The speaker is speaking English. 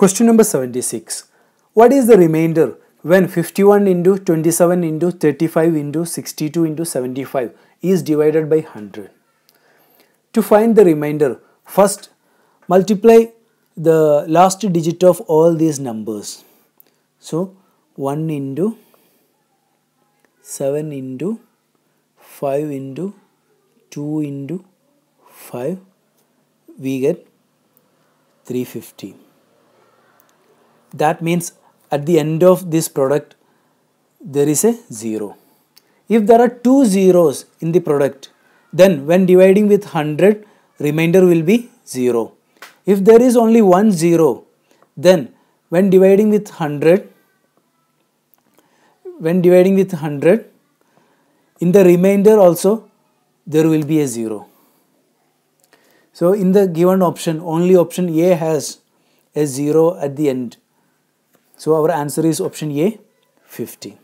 Question number 76. What is the remainder when 51 into 27 into 35 into 62 into 75 is divided by 100? To find the remainder, first multiply the last digit of all these numbers. So 1 into 7 into 5 into 2 into 5 we get 350 that means at the end of this product there is a 0 if there are two zeros in the product then when dividing with 100 remainder will be 0 if there is only one zero then when dividing with 100 when dividing with 100 in the remainder also there will be a 0 so in the given option only option a has a 0 at the end so our answer is option a 50